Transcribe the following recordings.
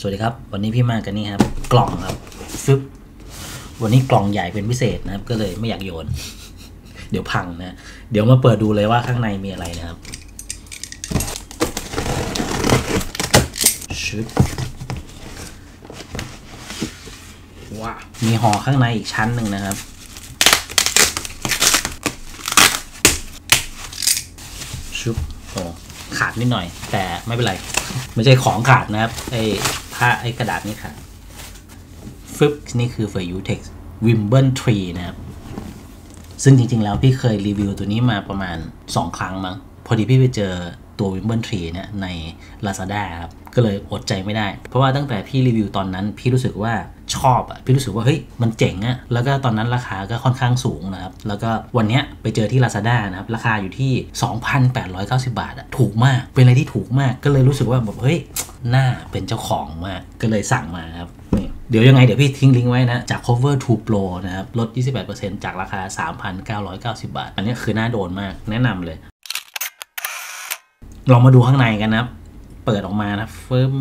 สวัสดีครับ วันนี้พี่มากันนี่ครับ กล่องครับฟึบวันนี้กล่องใหญ่เป็นพิเศษนะครับ ก็เลยไม่อยากโยน เดี๋ยวพังนะ เดี๋ยวมาเปิดดูเลยว่าข้างในมีอะไรนะครับชึบว้ามีห่อข้างในอีกชั้นหนึ่งนะครับชุบโอ้ขาดนิดหน่อย แต่ไม่เป็นไร ไม่ใช่ของขาดนะครับไอ้ ผ้าไอ้กระดาษนี่ค่ะฟึบนี่คือ for you text wimble tree นะครับ ซึ่งจริง ๆ แล้วพี่เคยรีวิวตัวนี้มาประมาณ 2 ครั้งมั้ง พอดีพี่ไปเจอตัว Wimble Tree เนี่ยใน Lazada ครับ ก็เลยอดใจไม่ได้ เพราะว่าตั้งแต่พี่รีวิวตอนนั้น พี่รู้สึกว่าชอบอะพี่รู้สึกว่าเฮ้ยมันเจ๋งอะแล้วก็ตอนนั้นราคาก็ค่อนข้างสูงนะครับ แล้วก็วันเนี้ยไปเจอที่ Lazada นะครับ ราคาอยู่ที่ 2,890 บาทอะถูกมาก เป็นอะไรที่ถูกมากก็เลยรู้สึกว่าแบบเฮ้ยน่าเป็นเจ้าของมากก็เลยสั่งมาครับนี่เดี๋ยวยังไงเดี๋ยวพี่ทิ้งลิงก์ไว้นะ จาก cover 2 pro นะครับลด 28%จากราคา 3,990 บาท อันนี้คือน่าโดนมากแนะนำเลย ลองมาดูข้างในกันนะครับ เปิดออกมานะฟึม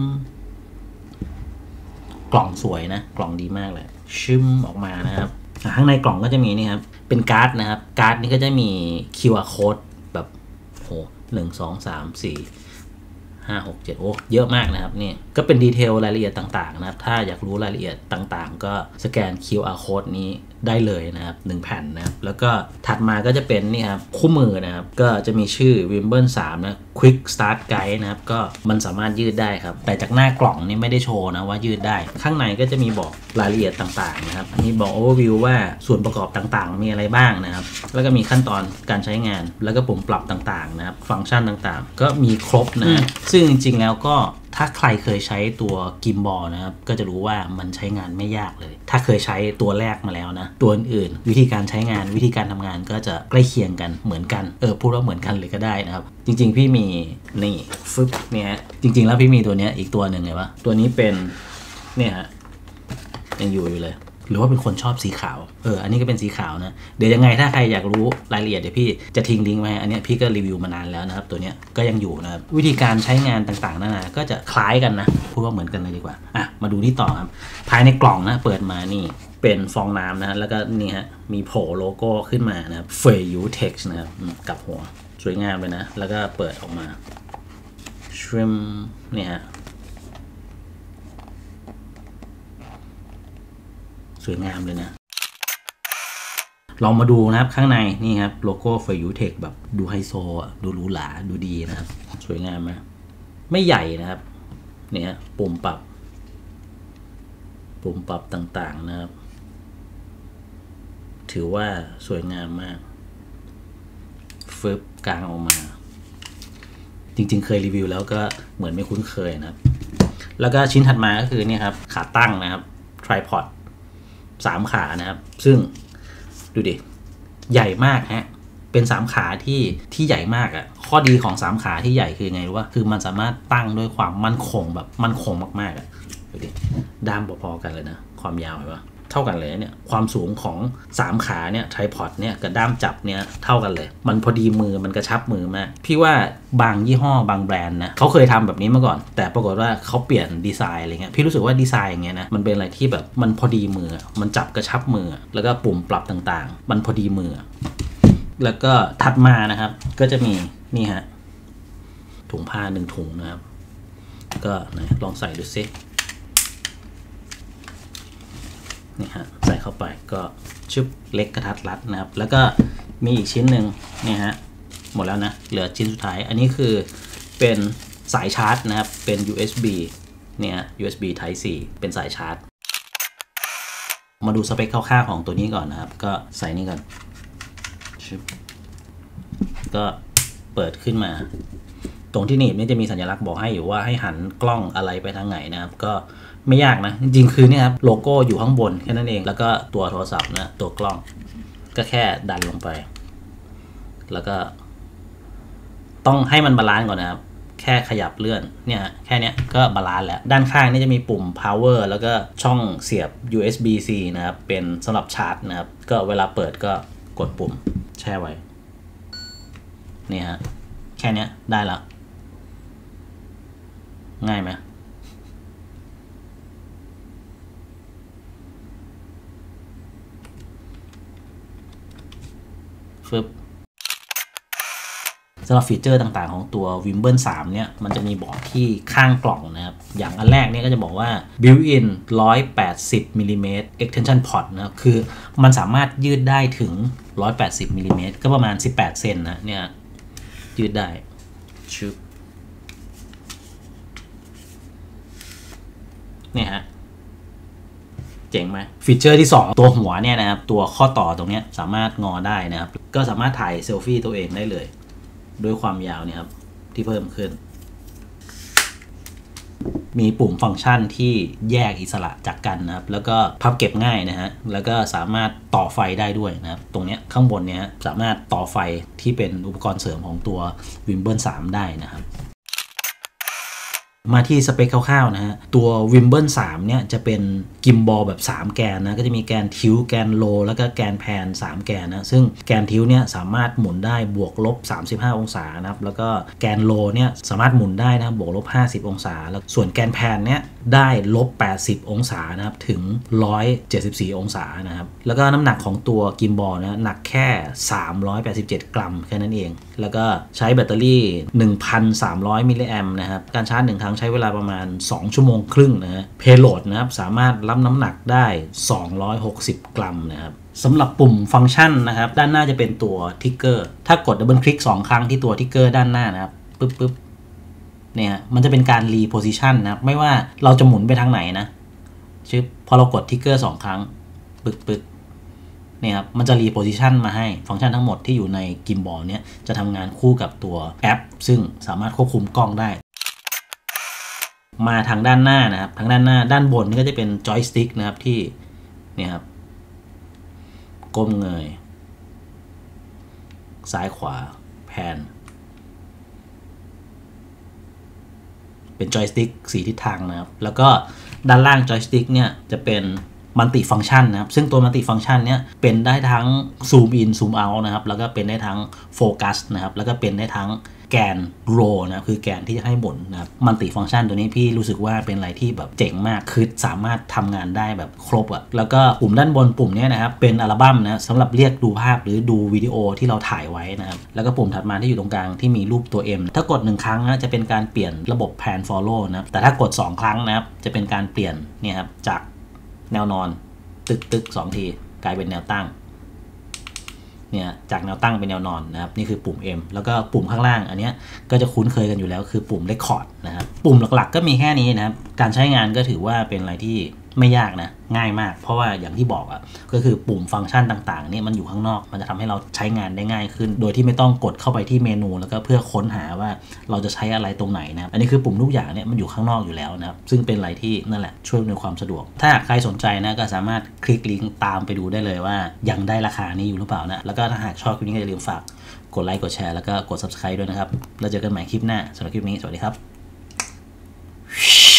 กล่องสวยนะ กล่องดีมากเลย ชึมออกมานะครับข้างในกล่องก็จะมีนี่ครับ เป็นการ์ดนะครับ การ์ดนี้ก็จะมี QR code แบบโหหนึ่งสองสามสี่ห้าหกเจ็ดโอ้เยอะมากนะครับนี่ก็เป็นดีเทลรายละเอียดต่างๆนะครับ ถ้าอยากรู้รายละเอียดต่างๆ ก็สแกน QR code นี้ ได้เลยนะครับหนึ่งแผ่นนะครับแล้วก็ถัดมาก็จะเป็นนี่ครับคู่มือนะครับก็จะมีชื่อ Wimble 3นะ Quick Start Guide นะครับก็มันสามารถยืดได้ครับ แต่จากหน้ากล่องนี่ไม่ได้โชว์นะว่ายืดได้ ข้างในก็จะมีบอกรายละเอียดต่างๆนะครับอันนี้บอก overview ว่าส่วนประกอบต่างๆ มีอะไรบ้างนะครับแล้วก็มีขั้นตอนการใช้งาน แล้วก็ปุ่มปรับต่างๆนะครับฟังก์ชันต่างๆ ก็มีครบนะฮะซึ่งจริงๆแล้วก็ ถ้าใครเคยใช้ตัวกิมบอลนะครับก็จะรู้ว่ามันใช้งานไม่ยากเลย ถ้าเคยใช้ตัวแรกมาแล้วนะ ตัวอื่นๆวิธีการใช้งานวิธีการทำงานก็จะใกล้เคียงกันเหมือนกันเออพูดว่าเหมือนกันเลยก็ได้นะครับ จริง ๆ พี่มีนี่ฟึบเนี่ยจริง ๆ แล้วพี่มีตัวเนี้ยอีกตัวหนึ่งไงวะตัวนี้เป็นเนี่ยฮะยังอยู่อยู่เลย หรือว่าเป็นคนชอบสีขาว เออ อันนี้ก็เป็นสีขาวนะ เดี๋ยวยังไงถ้าใครอยากรู้รายละเอียดเดี๋ยวพี่จะทิ้งลิงก์ไว้ อันนี้พี่ก็รีวิวมานานแล้วนะครับ ตัวเนี้ยก็ยังอยู่นะครับ วิธีการใช้งานต่างๆนานาก็จะคล้ายกันนะ พูดว่าเหมือนกันเลยดีกว่า อะ มาดูที่ต่อครับ ภายในกล่องนะ เปิดมานี่เป็นฟองน้ำนะ แล้วก็นี่ฮะ มีโผล่โลโก้ขึ้นมานะครับ Feiyutech นะครับกลับหัว สวยงามเลยนะ แล้วก็เปิดออกมาชริมนี่ฮะ สวยงามเลยนะ ลองมาดูนะครับข้างในนี่ครับ โลโก้ for you tech แบบดูไฮโซอะดูหรูหราดูดีนะครับ สวยงามไหมไม่ใหญ่นะครับ เนี่ยปุ่มปรับ ปุ่มปรับต่างๆนะครับ ถือว่าสวยงามมากฟึบกลางออกมา จริงๆ เคยรีวิวแล้วก็เหมือนไม่คุ้นเคยนะครับ แล้วก็ชิ้นถัดมาก็คือนี่ครับ ขาตั้งนะครับ tripod สามขานะครับ ซึ่งดูดิใหญ่มากฮะเป็นสามขาที่ที่ใหญ่มากอะ่ะข้อดีของสามขาที่ใหญ่คือไงรู้ว่าคือมันสามารถตั้งด้วยความมั่นคงแบบมั่นคงมากๆอะ่ะดูดิด้ามพอๆกันเลยนะ ความยาวเห็นปะ เท่ากันเลยเนี่ยความสูงของสามขาเนี่ยไทพอดเนี่ยกับด้ามจับเนี่ยเท่ากันเลย มันพอดีมือมันกระชับมือมากพี่ว่าบางยี่ห้อบางแบรนด์นะเขาเคยทำแบบนี้มาก่อน แต่ปรากฏว่าเขาเปลี่ยนดีไซน์อะไรเงี้ยพี่รู้สึกว่าดีไซน์อย่างเงี้ยนะมันเป็นอะไรที่แบบมันพอดีมือ มันจับกระชับมือ แล้วก็ปุ่มปรับต่างๆ มันพอดีมือ แล้วก็ถัดมานะครับ ก็จะมีนี่ฮะถุงผ้าหนึ่งถุงนะครับ ก็ลองใส่ดูซิ นี่ฮะใส่เข้าไปก็ชุบเล็กกระทัดรัดนะครับ แล้วก็มีอีกชิ้นหนึ่งนี่ฮะหมดแล้วนะ เหลือชิ้นสุดท้าย อันนี้คือเป็นสายชาร์จนะครับ เป็น USB เนี่ย USB Type C เป็นสายชาร์จ มาดูสเปคคร่าวๆของตัวนี้ก่อนนะครับ ก็ใส่นี่ก่อนชึบก็เปิดขึ้นมา ตรงที่หนีบนี่จะมีสัญลักษณ์บอกให้อยู่ว่าให้หันกล้องอะไรไปทางไหนนะครับ ก็ ไม่ยากนะ จริงๆคือเนี่ยครับโลโก้อยู่ข้างบนแค่นั้นเอง แล้วก็ตัวโทรศัพท์นะตัวกล้อง ก็แค่ดันลงไป แล้วก็ ต้องให้มัน balance ก่อนนะครับ แค่ขยับเลื่อนเนี่ยฮะแค่นี้ก็ balance แล้ว ด้านข้างนี่จะมีปุ่ม power แล้วก็ช่องเสียบ USB C นะครับ เป็นสำหรับชาร์จนะครับ ก็เวลาเปิดก็กดปุ่มแช่ไว้นี่ฮะแค่นี้ได้แล้วง่ายไหม ฟึบสำหรับฟีเจอร์ต่างๆของตัว w i m b l e 3 เนี่ย มันจะมีบอกที่ข้างกล่องนะครับ อย่างอันแรกเนี่ยก็จะบอกว่า built-in 180มิลลิเมตร extension pole นะครับ คือมันสามารถยืดได้ถึง 180มิลลิเมตรก็ประมาณ 18 เซนนะเนี่ย ยืดได้ชึบเนี่ยฮะ เจ๋งไหมฟีเจอร์ที่ 2 ตัวหัวเนี่ยนะครับ ตัวข้อต่อตรงนี้สามารถงอได้นะครับ ก็สามารถถ่ายเซลฟี่ตัวเองได้เลย ด้วยความยาวเนี่ยครับ ที่เพิ่มขึ้น มีปุ่มฟังก์ชันที่แยกอิสระจากกันนะครับ แล้วก็พับเก็บง่ายนะฮะแล้วก็สามารถต่อไฟได้ด้วยนะครับ ตรงนี้ข้างบนเนี้ยสามารถต่อไฟที่เป็นอุปกรณ์เสริมของตัว w i m b l e 3ได้นะครับ มาที่สเปคคร่าวๆนะฮะ ตัว w i m b l e 3เนี่ยจะเป็นกิมบอลแบบ 3 แกนนะ ก็จะมีแกนทิวแกนโล แล้วก็แกนแพน 3 แกนนะ ซึ่งแกนทิวเนี่ยสามารถหมุนได้บวกลบ 35 องศานะครับ แล้วก็แกน roll เนี่ยสามารถหมุนได้นะบวกลบ 50 องศา แล้วส่วนแกน pan เนี่ย ได้ลบ 80 องศานะครับ ถึง 174 องศานะครับ แล้วก็น้ำหนักของตัว gimbal นะหนักแค่ 387 กรัมแค่นั้นเอง แล้วก็ใช้แบตเตอรี่ 1,300 มิลลิแอมป์นะครับ การชาร์จหนึ่งครั้งใช้เวลาประมาณ 2 ชั่วโมงครึ่งนะฮะ payload นะครับ สามารถรับน้ำหนักได้ 260 กรัมนะครับสำหรับปุ่มฟังก์ชันนะครับ ด้านหน้าจะเป็นตัว trigger ถ้ากด double click 2ครั้งที่ตัว trigger ด้านหน้านะครับปึ๊บปึ๊บ เนี่ย มันจะเป็นการ reposition นะครับไม่ว่าเราจะหมุนไปทางไหนนะชึบพอเรากด trigger 2ครั้ง ปึ๊บปึ๊บเนี่ยครับ มันจะ reposition มาให้ฟังก์ชันทั้งหมดที่อยู่ใน gimbal เนี่ย จะทำงานคู่กับตัวแอป ซึ่งสามารถควบคุมกล้องได้ มาทางด้านหน้านะครับ ทางด้านหน้าด้านบนนี่ก็จะเป็นจอยสติ๊กนะครับที่เนี่ยครับก้มเงย ซ้ายขวา pan เป็นจอยสติ๊กสี่ทิศทางนะครับ แล้วก็ด้านล่างจอยสติ๊กเนี่ยจะเป็น multi-function นะครับ ซึ่งตัว multi-function เนี่ยเป็นได้ทั้ง zoom in zoom out นะครับ แล้วก็เป็นได้ทั้งโฟกัสนะครับ แล้วก็เป็นได้ทั้ง แกน roll นะคือแกนที่จะให้หมุนนะครับมัลติฟัง c t ชันตัวนี้พี่รู้สึกว่าเป็นอะไรที่แบบเจ๋งมากคือสามารถทำงานได้แบบครบอะแล้วก็ปุ่มด้านบนปุ่มนี้นะครับเป็นอัลบั้มนะสำหรับเรียกดูภาพหรือดูวิดีโอที่เราถ่ายไว้นะครับแล้วก็ปุ่มถัดมาที่อยู่ตรงกลางที่มีรูปตัว M ถ้ากด 1 ครั้งนะจะเป็นการเปลี่ยนระบบแพน follow นะแต่ถ้ากด 2 ครั้งนะครับจะเป็นการเปลี่ยนเนี่ยครับจากแนวนอนตึกตึกสองทีกลายเป็นแนวตั้ง เนี่ยจากแนวตั้งเป็นแนวนอนนะครับนี่คือปุ่ม M แล้วก็ปุ่มข้างล่างอันนี้ก็จะคุ้นเคยกันอยู่แล้วคือปุ่ม Record นะครับปุ่มหลักๆ ก็มีแค่นี้นะครับการใช้งานก็ถือว่าเป็นอะไรที่ ไม่ยากนะ ง่ายมาก เพราะว่าอย่างที่บอกอะ่ะก็คือปุ่มฟังก์ชันต่างๆเนี่ยมันอยู่ข้างนอก มันจะทำให้เราใช้งานได้ง่ายขึ้น โดยที่ไม่ต้องกดเข้าไปที่เมนู แล้วก็เพื่อค้นหาว่าเราจะใช้อะไรตรงไหนนะอันนี้คือปุ่มทุกอย่างเนี่ยมันอยู่ข้างนอกอยู่แล้วนะครับซึ่งเป็นอะไรที่นั่นแหละช่วยในความสะดวก ถ้าใครสนใจนะก็สามารถคลิกลิงก์ตามไปดูได้เลยว่า ยังได้ราคานี้อยู่หรือเปล่านะแล้วก็ถ้าหากชอบคลิปนี้ก็อย่าลืมฝากกดไลค์กดแชร์แล้วก็กด subscribe ด้วยนะครับแล้วเจอกันใหม่คลิปหน้าสำหรับคลิปนี้สวัสดีครับ